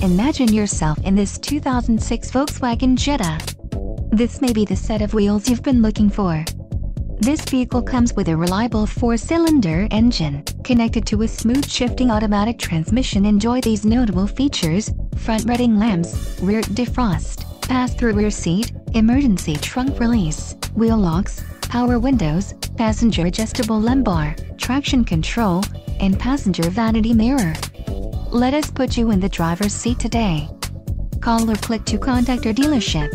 Imagine yourself in this 2006 Volkswagen Jetta. This may be the set of wheels you've been looking for. This vehicle comes with a reliable four-cylinder engine, connected to a smooth shifting automatic transmission. Enjoy these notable features, front reading lamps, rear defrost, pass-through rear seat, emergency trunk release, wheel locks, power windows, passenger adjustable lumbar, traction control, and passenger vanity mirror. Let us put you in the driver's seat today. Call or click to contact your dealership.